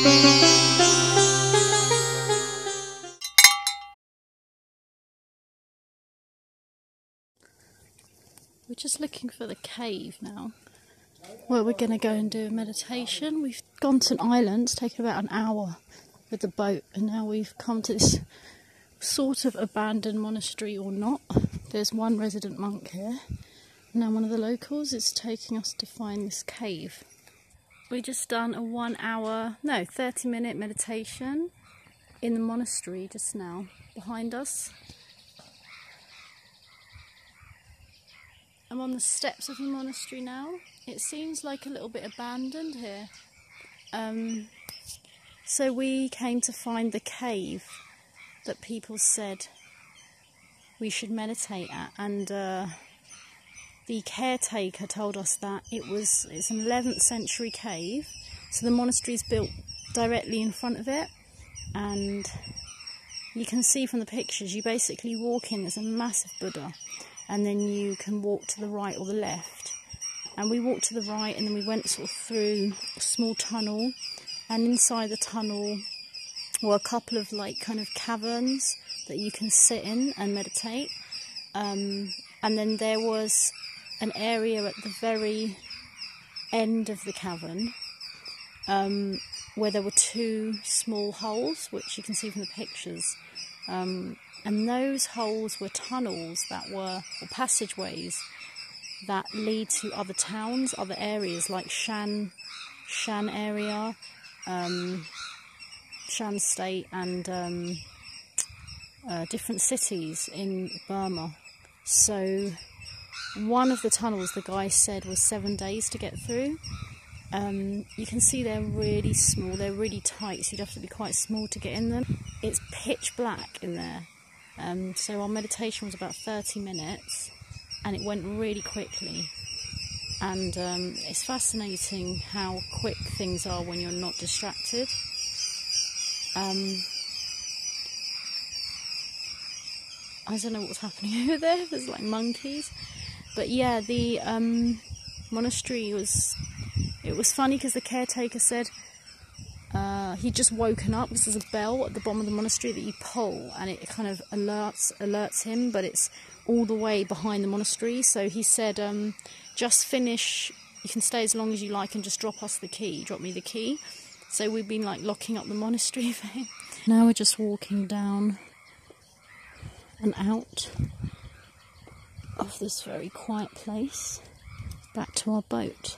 We're just looking for the cave now. Where we're going to go and do a meditation. We've gone to an island, it's taken about an hour with the boat, and now we've come to this sort of abandoned monastery or not. There's one resident monk here. and Now one of the locals is taking us to find this cave. We just done a one hour, no, 30 minute meditation in the monastery just now behind us. I'm on the steps of the monastery now. It seems like a little bit abandoned here. Um, so we came to find the cave that people said we should meditate at, and uh, the caretaker told us that it was it's an 11th century cave. So the monastery is built directly in front of it, and you can see from the pictures. You basically walk in. There's a massive Buddha and then you can walk to the right or the left. And we walked to the right, and then we went sort of through a small tunnel, and inside the tunnel were a couple of like kind of caverns that you can sit in and meditate. Um, and then there was an area at the very end of the cavern um, where there were two small holes, which you can see from the pictures. Um, and those holes were tunnels that were, or passageways that lead to other towns, other areas like Shan, Shan area, um, Shan state, and um, uh, different cities in Burma. So, one of the tunnels the guy said was seven days to get through. Um, you can see they're really small, they're really tight, so you'd have to be quite small to get in them. It's pitch black in there. Um, so our meditation was about 30 minutes and it went really quickly. And um, it's fascinating how quick things are when you're not distracted. Um, I don't know what's happening over there. There's like monkeys, but yeah, the um, monastery was. It was funny because the caretaker said uh, he'd just woken up. This is a bell at the bottom of the monastery that you pull, and it kind of alerts alerts him. But it's all the way behind the monastery. So he said, um, "Just finish. You can stay as long as you like, and just drop us the key. Drop me the key." So we've been like locking up the monastery him. Now we're just walking down and out of this very quiet place back to our boat.